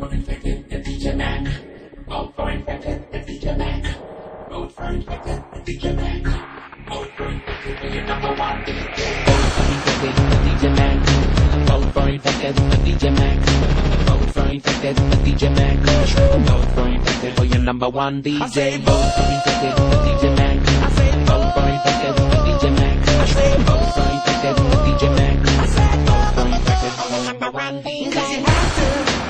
for infected and DJ Mag. Vote for infected and DJ Mag. Vote for infected and DJ Mag. Vote for infected for your number one DJ. Vote for infected the DJ Mag. Vote for infected in the DJ Mag. Vote for infected in the DJ Mag. Vote for infected for your number one DJ. Vote for infected in the DJ Mag. Vote for infected the DJ Mag. Vote for infected in the DJ Mag. Vote for infected for your number one DJ. Cause you have to.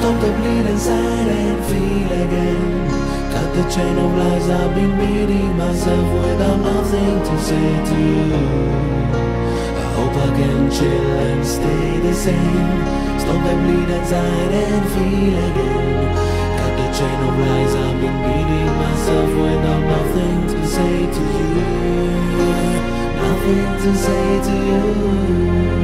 Stop the bleed inside and feel again. Cut the chain of lies I've been beating myself without nothing to say to you. I hope I can chill and stay the same. Stop the bleed inside and feel again. Cut the chain of lies I've been beating myself without nothing to say to you. Nothing to say to you.